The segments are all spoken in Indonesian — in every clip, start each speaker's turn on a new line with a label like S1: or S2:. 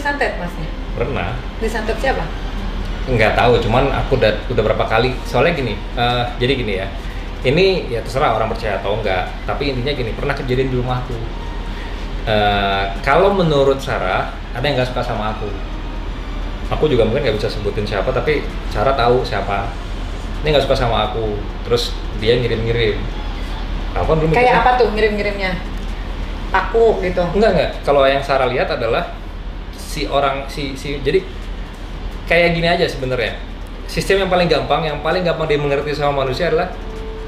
S1: disantet masnya?
S2: pernah
S1: Disantet siapa?
S2: nggak tahu cuman aku udah udah berapa kali soalnya gini eh, jadi gini ya ini ya terserah orang percaya atau enggak tapi intinya gini pernah kejadian di rumahku Eh, kalau menurut Sarah ada yang nggak suka sama aku aku juga mungkin nggak bisa sebutin siapa tapi Sarah tahu siapa ini nggak suka sama aku terus dia ngirim-ngirim aku
S1: Kayak apa tuh ngirim-ngirimnya? Aku gitu.
S2: Enggak enggak. Kalau yang Sarah lihat adalah si orang si si jadi kayak gini aja sebenarnya. Sistem yang paling gampang, yang paling gampang dimengerti sama manusia adalah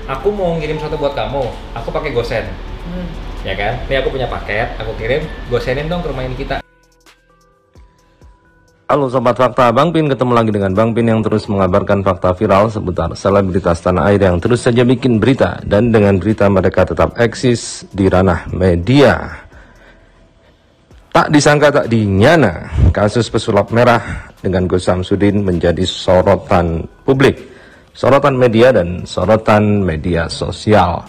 S2: aku mau ngirim sesuatu buat kamu, aku pakai gosen,
S1: Hmm.
S2: ya kan? Ini aku punya paket, aku kirim, gosenin dong ke rumah ini kita.
S3: Halo Sobat Fakta, Bang Pin ketemu lagi dengan Bang Pin yang terus mengabarkan fakta viral seputar selebritas tanah air yang terus saja bikin berita dan dengan berita mereka tetap eksis di ranah media. Tak disangka tak dinyana, kasus pesulap merah dengan Gus Samsudin menjadi sorotan publik, sorotan media dan sorotan media sosial.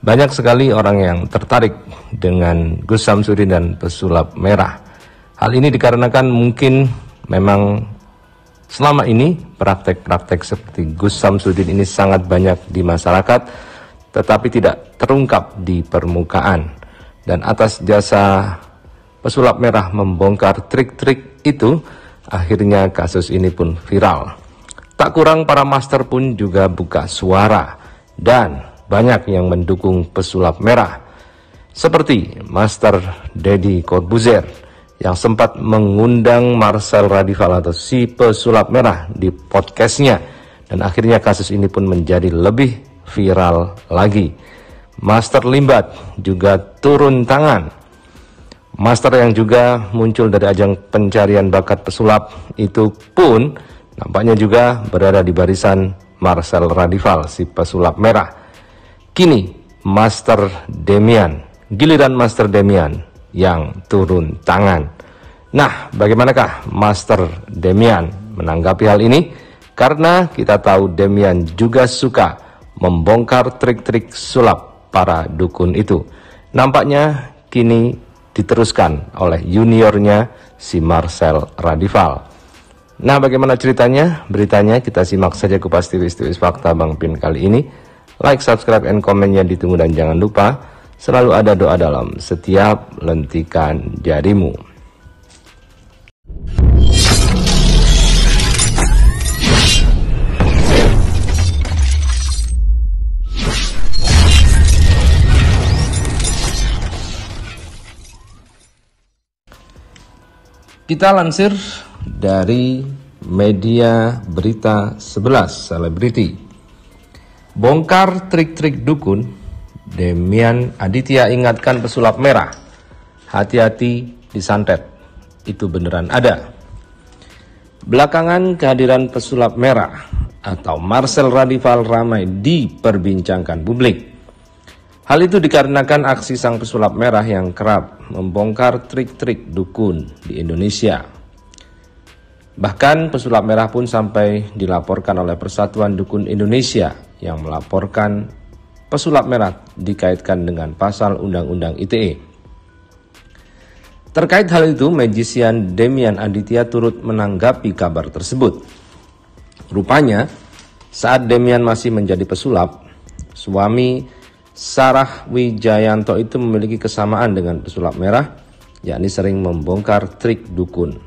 S3: Banyak sekali orang yang tertarik dengan Gus Samsudin dan pesulap merah. Hal ini dikarenakan mungkin memang selama ini praktek-praktek seperti Gus Samsudin ini sangat banyak di masyarakat tetapi tidak terungkap di permukaan. Dan atas jasa pesulap merah membongkar trik-trik itu, akhirnya kasus ini pun viral. Tak kurang para master pun juga buka suara dan banyak yang mendukung pesulap merah. Seperti Master Dedi Corbuzier yang sempat mengundang Marcel Radival atau si pesulap merah di podcastnya dan akhirnya kasus ini pun menjadi lebih viral lagi. Master Limbat juga turun tangan. Master yang juga muncul dari ajang pencarian bakat pesulap itu pun nampaknya juga berada di barisan Marcel Radival si pesulap merah. Kini Master Demian, giliran Master Demian yang turun tangan. Nah, bagaimanakah Master Demian menanggapi hal ini? Karena kita tahu Demian juga suka membongkar trik-trik sulap para dukun itu. Nampaknya kini diteruskan oleh juniornya si Marcel Radival. Nah, bagaimana ceritanya? Beritanya kita simak saja kupas tipis-tipis fakta Bang Pin kali ini. Like, subscribe, and komennya ditunggu dan jangan lupa selalu ada doa dalam setiap lentikan jarimu. Kita lansir dari media berita 11 selebriti. Bongkar trik-trik dukun, Demian Aditya ingatkan pesulap merah. Hati-hati disantet, itu beneran ada. Belakangan kehadiran pesulap merah atau Marcel Radival ramai diperbincangkan publik. Hal itu dikarenakan aksi sang pesulap merah yang kerap membongkar trik-trik dukun di Indonesia. Bahkan pesulap merah pun sampai dilaporkan oleh Persatuan Dukun Indonesia yang melaporkan pesulap merah dikaitkan dengan pasal Undang-Undang ITE. Terkait hal itu, magician Demian Aditya turut menanggapi kabar tersebut. Rupanya, saat Demian masih menjadi pesulap, suami Sarah Wijayanto itu memiliki kesamaan dengan pesulap merah, yakni sering membongkar trik dukun.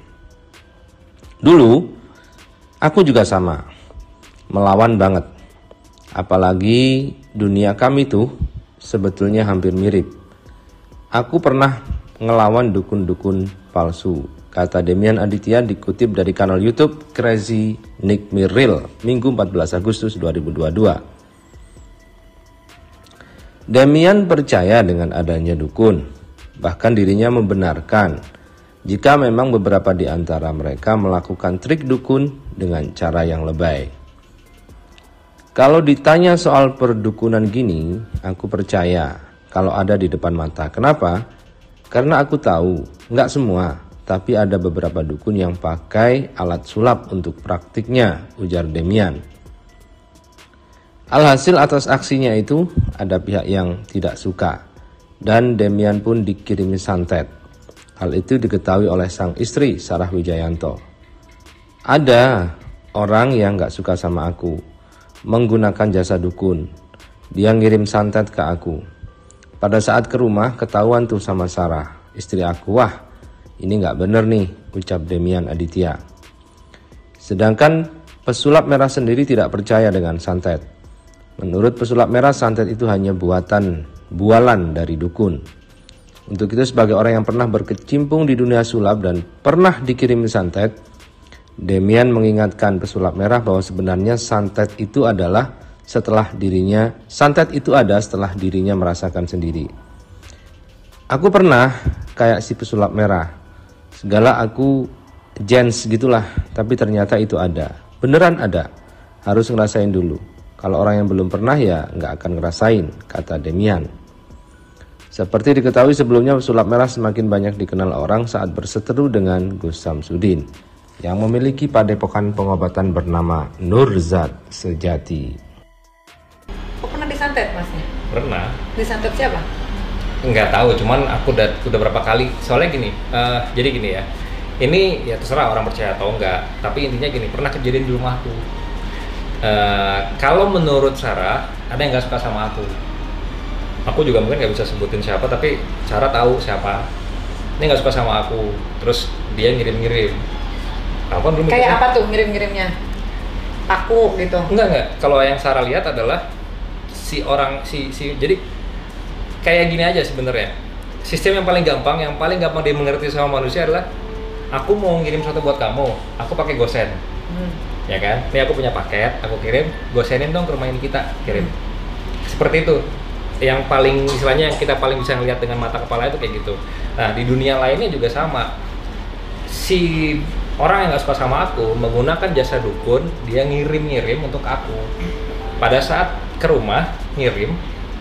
S3: Dulu, aku juga sama, melawan banget. Apalagi dunia kami tuh sebetulnya hampir mirip. Aku pernah ngelawan dukun-dukun palsu, kata Demian Aditya dikutip dari kanal YouTube Crazy Nick Miril, Minggu 14 Agustus 2022. Demian percaya dengan adanya dukun, bahkan dirinya membenarkan jika memang beberapa di antara mereka melakukan trik dukun dengan cara yang lebay. Kalau ditanya soal perdukunan gini, aku percaya kalau ada di depan mata. Kenapa? Karena aku tahu, nggak semua, tapi ada beberapa dukun yang pakai alat sulap untuk praktiknya, ujar Demian. Alhasil atas aksinya itu, ada pihak yang tidak suka, dan Demian pun dikirimi santet. Hal itu diketahui oleh sang istri Sarah Wijayanto. Ada orang yang gak suka sama aku, menggunakan jasa dukun. Dia ngirim santet ke aku. Pada saat ke rumah ketahuan tuh sama Sarah, istri aku. Wah, ini gak bener nih, ucap Demian Aditya. Sedangkan pesulap merah sendiri tidak percaya dengan santet. Menurut pesulap merah, santet itu hanya buatan, bualan dari dukun. Untuk itu sebagai orang yang pernah berkecimpung di dunia sulap dan pernah dikirim santet, Demian mengingatkan pesulap merah bahwa sebenarnya santet itu adalah setelah dirinya, santet itu ada setelah dirinya merasakan sendiri. Aku pernah kayak si pesulap merah, segala aku jens gitulah, tapi ternyata itu ada, beneran ada, harus ngerasain dulu. Kalau orang yang belum pernah ya nggak akan ngerasain, kata Demian. Seperti diketahui sebelumnya pesulap merah semakin banyak dikenal orang saat berseteru dengan Gus Samsudin yang memiliki padepokan pengobatan bernama Nurzat Sejati.
S1: Oh pernah disantet masnya?
S2: Pernah.
S1: Disantet siapa?
S2: Nggak tahu, cuman aku udah udah berapa kali. Soalnya gini, eh, jadi gini ya. Ini ya terserah orang percaya atau enggak. Tapi intinya gini, pernah kejadian di rumahku. Eh, kalau menurut Sarah, ada yang nggak suka sama aku. Aku juga mungkin nggak bisa sebutin siapa, tapi Sarah tahu siapa. Ini nggak suka sama aku. Terus dia ngirim-ngirim. Aku kan belum
S1: Kayak apa tuh ngirim-ngirimnya? Aku gitu.
S2: Enggak enggak. Kalau yang Sarah lihat adalah si orang si si jadi kayak gini aja sebenarnya. Sistem yang paling gampang, yang paling gampang dia mengerti sama manusia adalah aku mau ngirim sesuatu buat kamu, aku pakai gosen,
S1: Hmm.
S2: Ya kan? Ini aku punya paket, aku kirim, gosenin dong ke rumah ini kita, kirim. Seperti itu. Yang paling istilahnya yang kita paling bisa ngelihat dengan mata kepala itu kayak gitu. Nah di dunia lainnya juga sama. Si orang yang nggak suka sama aku menggunakan jasa dukun, dia ngirim-ngirim untuk aku. Pada saat ke rumah ngirim,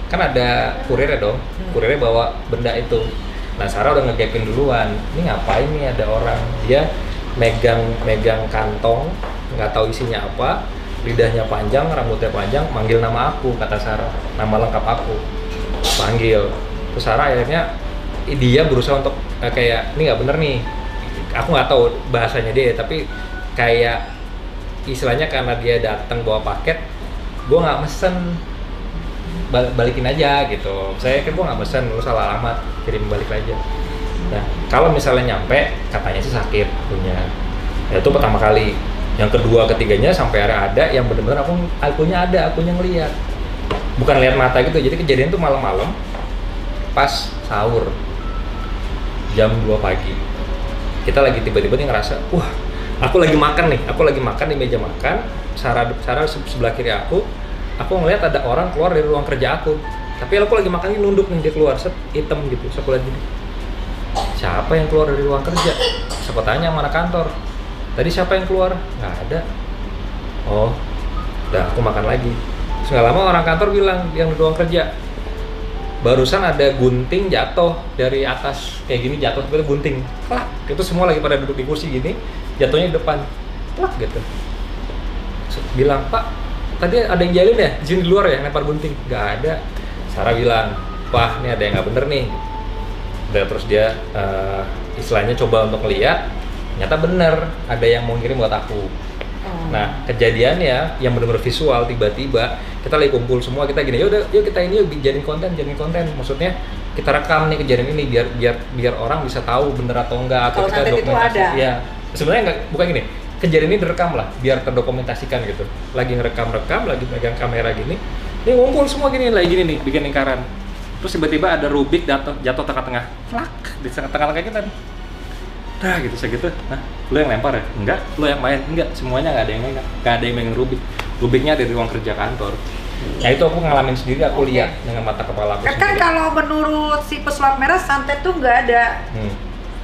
S2: kan ada kurirnya dong. Kurirnya bawa benda itu. Nah Sarah udah ngegapin duluan. Ini ngapain nih ada orang? Dia megang megang kantong, nggak tahu isinya apa. Lidahnya panjang, rambutnya panjang, manggil nama aku kata Sarah. Nama lengkap aku. Panggil. Terus Sarah akhirnya dia berusaha untuk eh, kayak ini nggak bener nih aku nggak tahu bahasanya dia tapi kayak istilahnya karena dia datang bawa paket gue nggak mesen Bal- balikin aja gitu saya kan gue nggak mesen lu salah alamat kirim balik aja nah kalau misalnya nyampe katanya sih sakit punya ya itu pertama kali yang kedua ketiganya sampai akhirnya ada yang bener-bener aku akunya ada akunya ngeliat. Bukan lihat mata gitu jadi kejadian tuh malam-malam pas sahur jam 2 pagi. Kita lagi tiba-tiba nih ngerasa wah aku lagi makan nih aku lagi makan di meja makan Sarah Sarah se- sebelah kiri aku aku ngeliat ada orang keluar dari ruang kerja aku. Tapi aku lagi makan ini nunduk nih dia keluar set hitam gitu lihat gini. Siapa yang keluar dari ruang kerja? Siapa tanya mana kantor tadi siapa yang keluar? Nggak ada. Oh udah aku makan lagi. Nggak lama orang kantor bilang yang di ruang kerja. Barusan ada gunting jatuh dari atas kayak gini jatuh itu gunting. Plak itu semua lagi pada duduk di kursi gini jatuhnya di depan. Plak gitu. Bilang pak tadi ada yang jalin ya? Sini di luar ya lempar gunting. Nggak ada. Sarah bilang wah ini ada yang nggak bener nih. Udah terus dia eh, istilahnya coba untuk ngeliat ternyata bener ada yang mau ngirim buat aku.
S1: Oh.
S2: Nah kejadiannya yang benar-benar visual tiba-tiba kita lagi kumpul semua kita gini yaudah yuk kita ini yuk jadiin konten jadiin konten. Maksudnya kita rekam nih kejadian ini biar biar biar orang bisa tahu bener atau enggak atau
S1: Kalau
S2: kita
S1: santet itu
S2: dokumentasi.
S1: Ada.
S2: ya sebenarnya enggak bukan gini kejadian ini direkam lah biar terdokumentasikan gitu. Lagi ngerekam-rekam lagi pegang kamera gini ini ngumpul semua gini lagi gini nih bikin lingkaran. Terus tiba-tiba ada rubik jatuh jatuh tengah-tengah. Flak di tengah-tengah kayak kita nih Dah gitu segitu. Nah, lu yang lempar ya? Enggak, lu yang main. Enggak, semuanya nggak ada yang main. Nggak ada yang main Rubik. Rubiknya ada di ruang kerja kantor. Ya itu aku ngalamin sendiri, aku lihat dengan mata kepala aku
S1: Kan, kan kalau menurut si pesulap merah santet tuh nggak ada
S2: Hmm.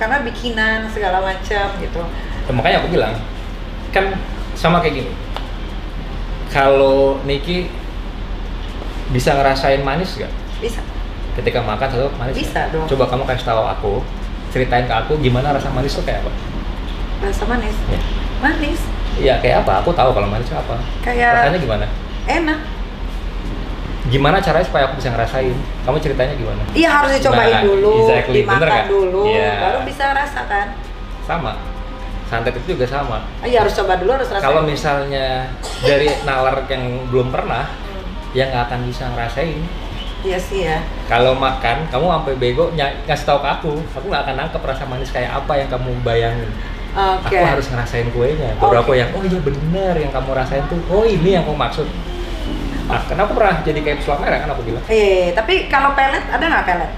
S1: karena bikinan segala macam gitu.
S2: Ya, makanya aku bilang, kan sama kayak gini. Kalau Niki bisa ngerasain manis nggak?
S1: Bisa.
S2: Ketika makan satu manis?
S1: Bisa dong.
S2: Coba kamu kasih tahu aku, ceritain ke aku gimana rasa manis tuh kayak apa?
S1: Rasa manis.
S2: Ya.
S1: Manis.
S2: Iya kayak apa? Aku tahu kalau manis itu apa.
S1: Kayak
S2: Rasanya gimana?
S1: enak.
S2: gimana caranya supaya aku bisa ngerasain kamu ceritanya gimana
S1: Iya harus dicobain
S2: Nah,
S1: dulu,
S2: exactly. Bener
S1: dimakan
S2: nggak?
S1: dulu,
S2: Iya.
S1: baru bisa rasakan.
S2: sama santet itu juga sama
S1: Iya harus coba dulu, harus rasakan.
S2: kalau misalnya dari nalar yang belum pernah
S1: Hmm,
S2: ya nggak akan bisa ngerasain
S1: Iya sih ya.
S2: Kalau makan, kamu sampai bego ny- ngasih tahu ke aku, aku nggak akan nangkep rasa manis kayak apa yang kamu bayangin.
S1: Okay.
S2: Aku harus ngerasain kuenya. Oh, Baru
S1: okay.
S2: aku yang, oh iya bener yang kamu rasain tuh, oh ini yang aku maksud. Nah, kenapa aku pernah jadi kayak pesulap merah kan aku bilang.
S1: Eh, tapi kalau pelet ada nggak pelet?